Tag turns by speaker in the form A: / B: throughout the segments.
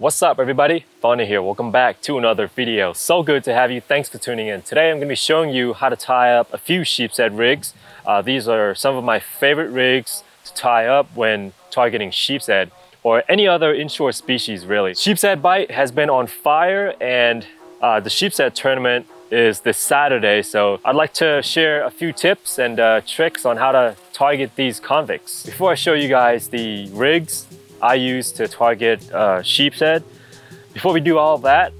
A: What's up everybody? Thonny here. Welcome back to another video. So good to have you. Thanks for tuning in. Today I'm going to be showing you how to tie up a few sheepshead rigs. Uh, these are some of my favorite rigs to tie up when targeting sheepshead or any other inshore species really. Sheepshead bite has been on fire and uh, the sheepshead tournament is this Saturday. So I'd like to share a few tips and uh, tricks on how to target these convicts. Before I show you guys the rigs I use to target uh, sheepshead. Before we do all that,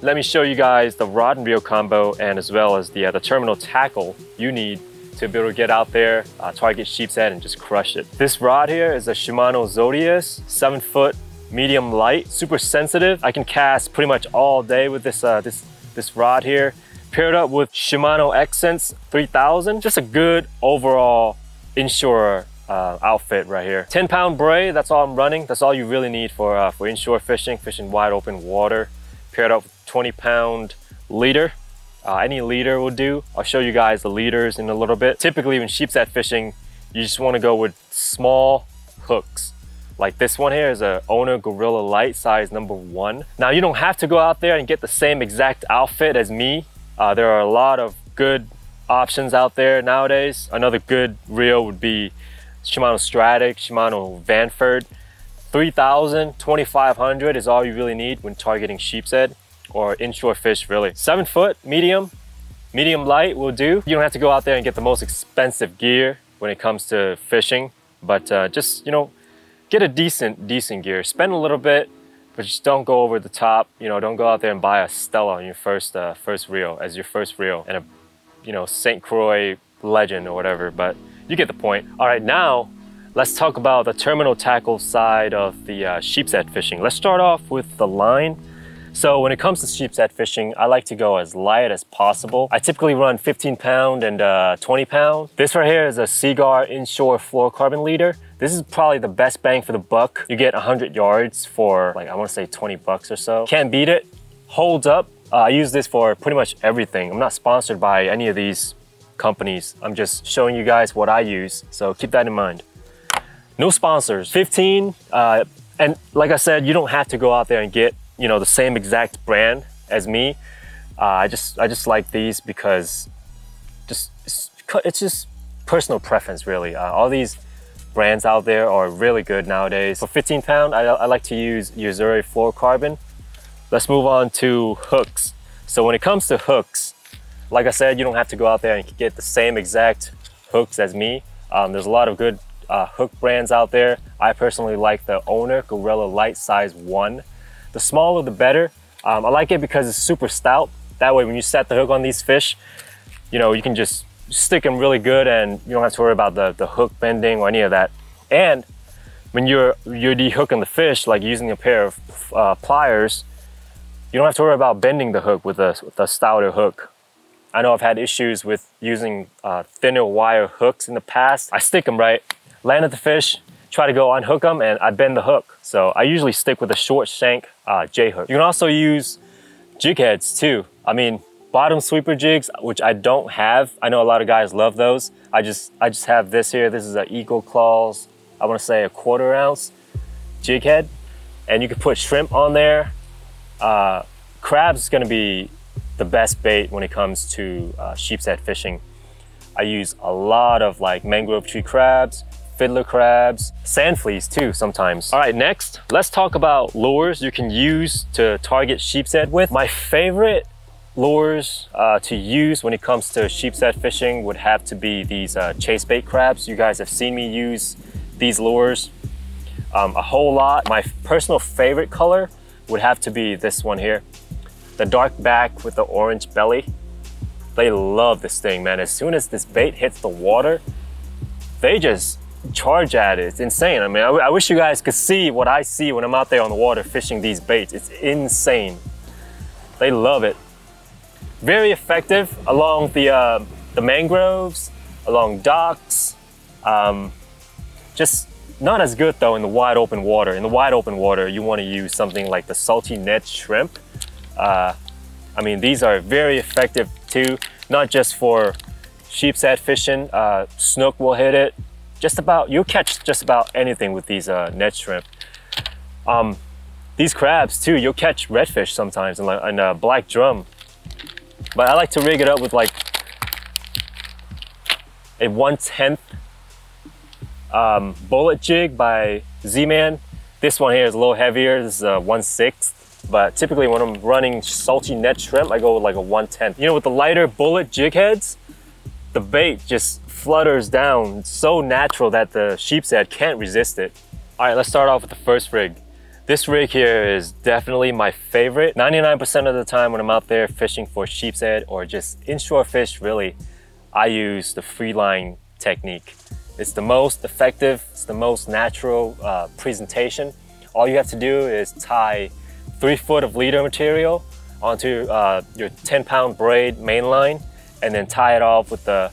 A: let me show you guys the rod and reel combo and as well as the, uh, the terminal tackle you need to be able to get out there, uh, target sheepshead and just crush it. This rod here is a Shimano Zodias, seven foot, medium light, super sensitive. I can cast pretty much all day with this, uh, this, this rod here. Paired up with Shimano Xsense 3000, just a good overall inshore uh, outfit right here. 10 pound braid, that's all I'm running. That's all you really need for, uh, for inshore fishing, fishing wide open water. Paired up with 20 pound leader. Uh, any leader will do. I'll show you guys the leaders in a little bit. Typically when sheepshead fishing, you just wanna go with small hooks. Like this one here is a Owner Gorilla Light size number one. Now you don't have to go out there and get the same exact outfit as me. Uh, there are a lot of good options out there nowadays. Another good reel would be Shimano Stradic, Shimano Vanford. 3000, 2500 is all you really need when targeting sheepshead or inshore fish really. Seven foot, medium, medium light will do. You don't have to go out there and get the most expensive gear when it comes to fishing, but uh, just, you know, get a decent, decent gear. Spend a little bit, but just don't go over the top. You know, don't go out there and buy a Stella on your first, uh, first reel as your first reel and a, you know, St. Croix Legend or whatever, but you get the point. All right, now let's talk about the terminal tackle side of the uh, fishing. Let's start off with the line. So when it comes to sheepshead fishing, I like to go as light as possible. I typically run 15 pound and uh, 20 pound. This right here is a Seaguar inshore fluorocarbon leader. This is probably the best bang for the buck. You get 100 yards for like, I wanna say 20 bucks or so. Can't beat it, holds up. Uh, I use this for pretty much everything. I'm not sponsored by any of these companies. I'm just showing you guys what I use, so keep that in mind. No sponsors, 15, uh, and like I said, you don't have to go out there and get, you know, the same exact brand as me. Uh, I just I just like these because just it's, just personal preference really. Uh, all these brands out there are really good nowadays. For 15 pound, I, I like to use Yo-Zuri fluorocarbon. Let's move on to hooks. So when it comes to hooks, like I said, you don't have to go out there and get the same exact hooks as me. Um, there's a lot of good uh, hook brands out there. I personally like the Owner Gorilla Light Size 1. The smaller the better. Um, I like it because it's super stout. That way when you set the hook on these fish, you know, you can just stick them really good and you don't have to worry about the, the hook bending or any of that. And when you're, you're dehooking the fish, like using a pair of uh, pliers, you don't have to worry about bending the hook with a, with a stouter hook. I know I've had issues with using uh, thinner wire hooks in the past. I stick them right, land at the fish, try to go unhook them, and I bend the hook. So I usually stick with a short shank uh, J hook. You can also use jig heads too. I mean, bottom sweeper jigs, which I don't have. I know a lot of guys love those. I just I just have this here. This is an Eagle Claws, I want to say a quarter ounce jig head. And you can put shrimp on there. Uh, crabs to be the best bait when it comes to uh, sheepshead fishing. I use a lot of like mangrove tree crabs, fiddler crabs, sand fleas too sometimes. All right, next, let's talk about lures you can use to target sheepshead with. My favorite lures uh, to use when it comes to sheepshead fishing would have to be these uh, chase bait crabs. You guys have seen me use these lures um, a whole lot. My personal favorite color would have to be this one here the dark back with the orange belly. They love this thing, man. As soon as this bait hits the water, they just charge at it. It's insane. I mean, I, I wish you guys could see what I see when I'm out there on the water fishing these baits. It's insane. They love it. Very effective along the, uh, the mangroves, along docks. Um, just not as good though in the wide open water. In the wide open water, you want to use something like the salty net shrimp. Uh, I mean, these are very effective too, not just for sheepshead fishing. Uh, snook will hit it. Just about, you'll catch just about anything with these uh, Ned shrimp. Um, these crabs too, you'll catch redfish sometimes and, in a black drum. But I like to rig it up with like a 1 10th um, bullet jig by Z-Man. This one here is a little heavier, this is a 1 6th. But typically when I'm running salty net shrimp, I go with like a 1 10th. You know, with the lighter bullet jig heads, the bait just flutters down so natural that the sheep's head can't resist it. All right, let's start off with the first rig. This rig here is definitely my favorite. 99% of the time when I'm out there fishing for sheep's head or just inshore fish really, I use the free line technique. It's the most effective, it's the most natural uh, presentation. All you have to do is tie three foot of leader material onto uh, your 10 pound braid main line and then tie it off with a,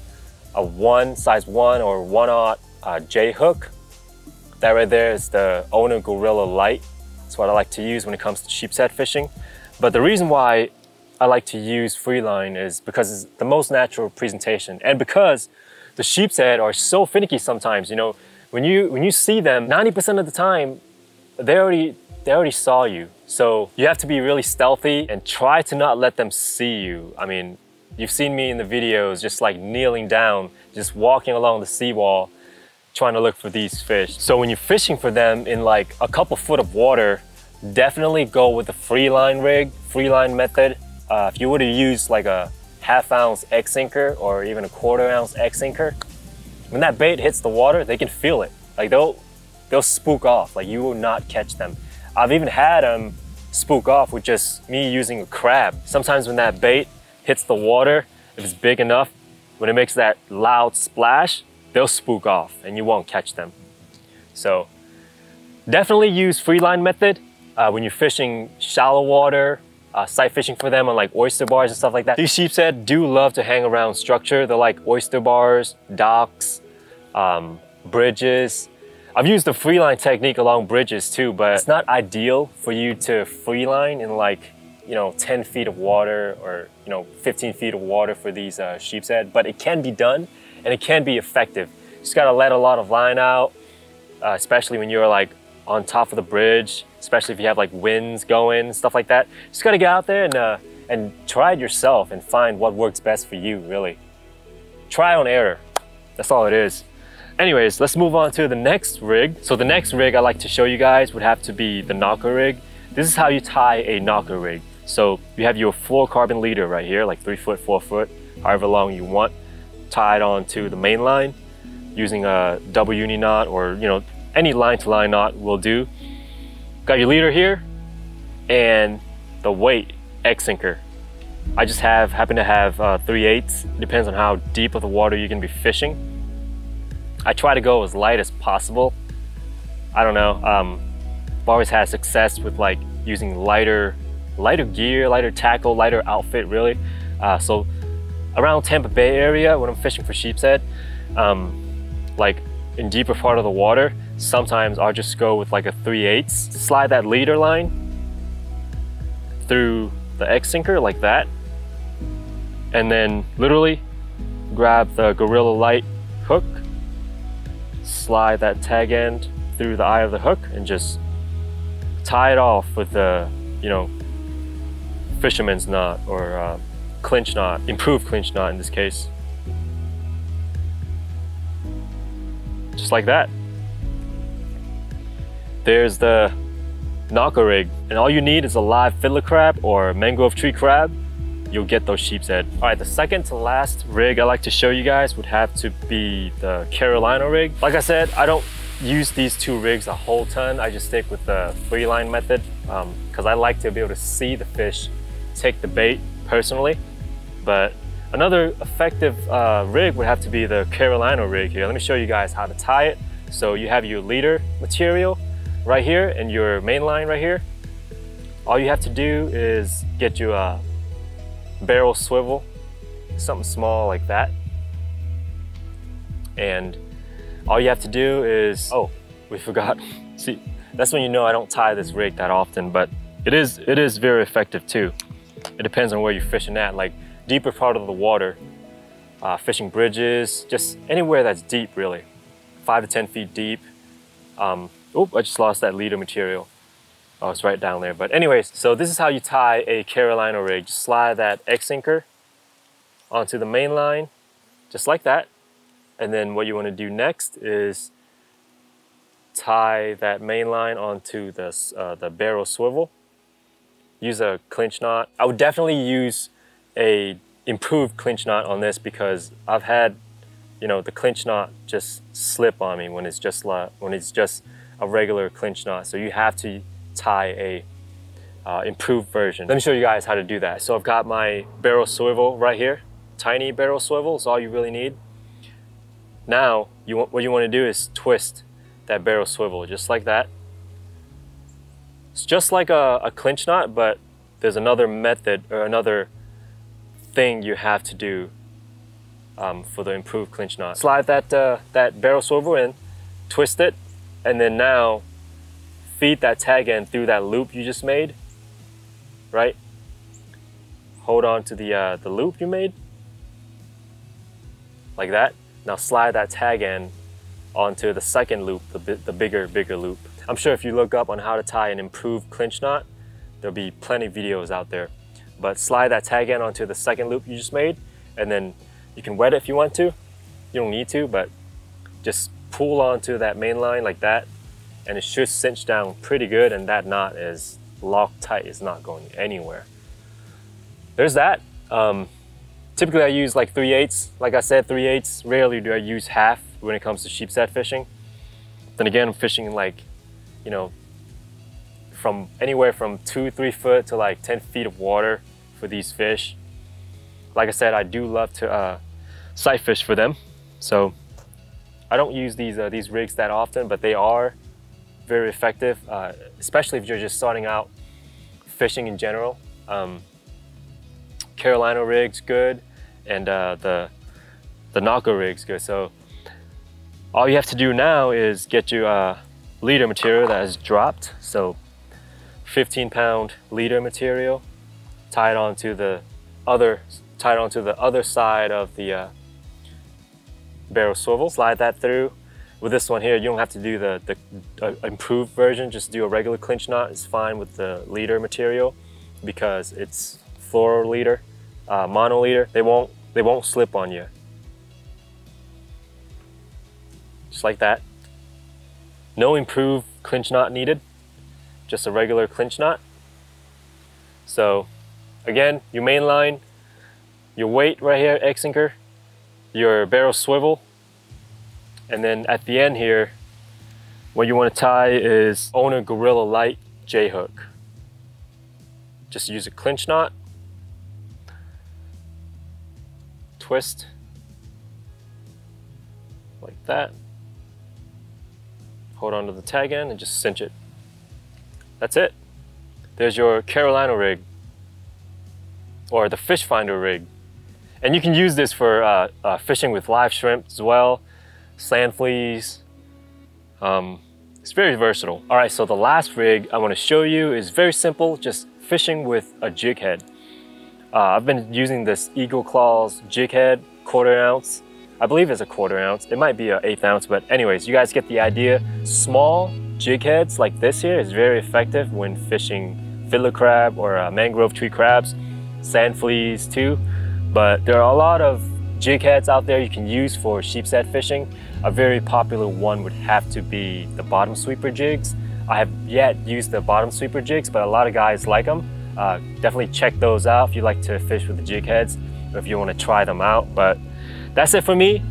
A: a one size one or one aught uh, J hook. That right there is the Owner Gorilla Light. That's what I like to use when it comes to sheep's head fishing. But the reason why I like to use freeline is because it's the most natural presentation and because the sheep's head are so finicky sometimes, you know, when you when you see them, 90% of the time, they already they already saw you. So you have to be really stealthy and try to not let them see you. I mean, you've seen me in the videos just like kneeling down, just walking along the seawall, trying to look for these fish. So when you're fishing for them in like a couple foot of water, definitely go with the free line rig, free line method. Uh, if you were to use like a half ounce egg sinker or even a quarter ounce egg sinker, when that bait hits the water, they can feel it. Like they'll, they'll spook off, like you will not catch them. I've even had them spook off with just me using a crab. Sometimes when that bait hits the water, if it's big enough, when it makes that loud splash, they'll spook off and you won't catch them. So definitely use free line method uh, when you're fishing shallow water uh, sight fishing for them on like oyster bars and stuff like that. These sheepshead do love to hang around structure. They're like oyster bars, docks, um, bridges. I've used the freeline technique along bridges too, but it's not ideal for you to freeline in like, you know, 10 feet of water or, you know, 15 feet of water for these uh, sheepshead, but it can be done and it can be effective. You just gotta let a lot of line out, uh, especially when you're like on top of the bridge, especially if you have like winds going, stuff like that. Just gotta get out there and, uh, and try it yourself and find what works best for you, really. Try on error. That's all it is. Anyways, let's move on to the next rig. So the next rig I like to show you guys would have to be the knocker rig. This is how you tie a knocker rig. So you have your fluorocarbon leader right here, like three foot, four foot, however long you want, tied onto the main line using a double uni knot or, you know, any line to line knot will do. Got your leader here and the weight egg sinker. I just have happen to have uh, 3 eighths. Depends on how deep of the water you're gonna be fishing. I try to go as light as possible. I don't know. Um, I've always had success with like using lighter, lighter gear, lighter tackle, lighter outfit really. Uh, so around Tampa Bay area when I'm fishing for sheepshead, um, like in deeper part of the water, sometimes I'll just go with like a 3 8 slide that leader line through the egg sinker like that. And then literally grab the Gorilla Light hook, slide that tag end through the eye of the hook and just tie it off with the, you know, fisherman's knot or uh, clinch knot, improved clinch knot in this case. just like that. There's the knocker rig, and all you need is a live fiddler crab or mangrove tree crab. You'll get those sheep's head. All right, the second to last rig I like to show you guys would have to be the Carolina rig. Like I said, I don't use these two rigs a whole ton. I just stick with the free line method because um, I like to be able to see the fish take the bait personally. But Another effective uh, rig would have to be the Carolina rig here. Let me show you guys how to tie it. So you have your leader material right here and your main line right here. All you have to do is get you a barrel swivel, something small like that. And all you have to do is, oh, we forgot. See, that's when you know I don't tie this rig that often, but it is, it is very effective too. It depends on where you're fishing at. Like deeper part of the water, uh, fishing bridges, just anywhere that's deep really, five to 10 feet deep. Um, oh, I just lost that leader material. Oh, it's right down there. But anyways, so this is how you tie a Carolina rig. Just slide that egg sinker onto the main line, just like that. And then what you want to do next is tie that main line onto this, uh, the barrel swivel. Use a clinch knot. I would definitely use a improved clinch knot on this because I've had, you know, the clinch knot just slip on me when it's just when it's just a regular clinch knot. So you have to tie a uh, improved version. Let me show you guys how to do that. So I've got my barrel swivel right here. Tiny barrel swivel is all you really need. Now, you want, what you want to do is twist that barrel swivel just like that. It's just like a, a clinch knot, but there's another method or another thing you have to do um, for the improved clinch knot. Slide that, uh, that barrel swivel in, twist it, and then now feed that tag end through that loop you just made, right? Hold on to the, uh, the loop you made, like that. Now slide that tag end onto the second loop, the, the bigger, bigger loop. I'm sure if you look up on how to tie an improved clinch knot, there'll be plenty of videos out there. But slide that tag end onto the second loop you just made, and then you can wet it if you want to. You don't need to, but just pull onto that main line like that, and it should cinch down pretty good, and that knot is locked tight. It's not going anywhere. There's that. Um, typically I use like 3 eighths. Like I said, 3 eighths. Rarely do I use half when it comes to sheepshead fishing. Then again, I'm fishing like, you know, from anywhere from two, three foot to like 10 feet of water for these fish. Like I said, I do love to uh, sight fish for them. So I don't use these, uh, these rigs that often, but they are very effective, uh, especially if you're just starting out fishing in general. Um, Carolina rigs good, and uh, the the knocker rigs good. So all you have to do now is get your uh, leader material that is dropped. So 15 pound leader material, tie it onto the other, tie it onto the other side of the uh, barrel swivel, slide that through. With this one here, you don't have to do the, the uh, improved version, just do a regular clinch knot. It's fine with the leader material because it's fluoro leader, uh, mono leader. They won't, they won't slip on you. just like that. No improved clinch knot needed, just a regular clinch knot. So again, your main line, your weight right here, egg sinker, your barrel swivel, and then at the end here, what you want to tie is Owner Gorilla Light J-hook. Just use a clinch knot, twist, like that hold onto the tag end and just cinch it. That's it. There's your Carolina rig or the fish finder rig. And you can use this for uh, uh, fishing with live shrimp as well, sand fleas. Um, it's very versatile. All right, so the last rig I wanna show you is very simple, just fishing with a jig head. Uh, I've been using this Eagle Claws jig head, quarter ounce. I believe it's a quarter ounce. It might be an eighth ounce, but anyways, you guys get the idea. Small jig heads like this here is very effective when fishing fiddler crab or uh, mangrove tree crabs, sand fleas too. But there are a lot of jig heads out there you can use for sheepshead fishing. A very popular one would have to be the bottom sweeper jigs. I have yet used the bottom sweeper jigs, but a lot of guys like them. Uh, definitely check those out if you like to fish with the jig heads or if you want to try them out. But that's it for me.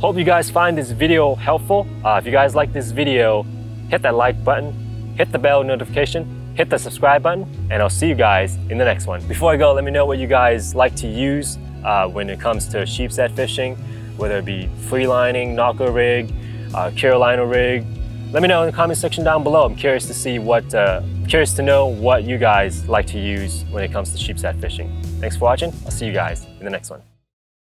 A: Hope you guys find this video helpful. Uh, if you guys like this video, hit that like button, hit the bell notification, hit the subscribe button, and I'll see you guys in the next one. Before I go, let me know what you guys like to use uh, when it comes to sheepshead fishing, whether it be free lining, knocker rig, uh, Carolina rig. Let me know in the comment section down below. I'm curious to see what, uh, curious to know what you guys like to use when it comes to sheepshead fishing. Thanks for watching. I'll see you guys in the next one.